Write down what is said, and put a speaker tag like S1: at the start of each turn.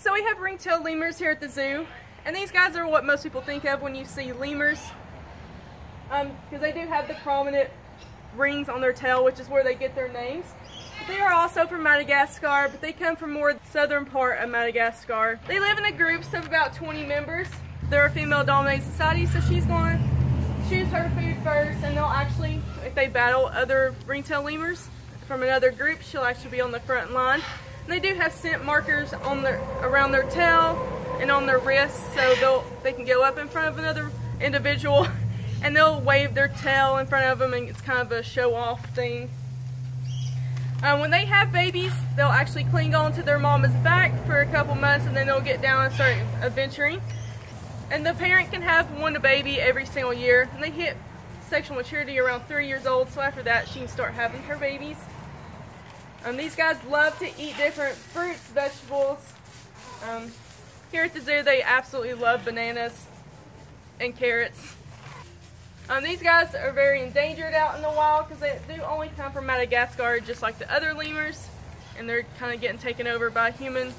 S1: So we have ring-tailed lemurs here at the zoo, and these guys are what most people think of when you see lemurs, because um, they do have the prominent rings on their tail, which is where they get their names. They are also from Madagascar, but they come from more southern part of Madagascar. They live in a groups of about 20 members. They're a female-dominated society, so she's going to choose her food first, and they'll actually, if they battle other ring-tailed lemurs from another group, she'll actually be on the front line. They do have scent markers on their around their tail and on their wrists, so they'll they can go up in front of another individual, and they'll wave their tail in front of them, and it's kind of a show-off thing. Um, when they have babies, they'll actually cling on to their mama's back for a couple months and then they'll get down and start adventuring. And the parent can have one baby every single year. And they hit sexual maturity around three years old, so after that she can start having her babies. Um, these guys love to eat different fruits, vegetables. Um, here at the zoo, they absolutely love bananas and carrots. Um, these guys are very endangered out in the wild because they do only come from Madagascar just like the other lemurs and they're kind of getting taken over by human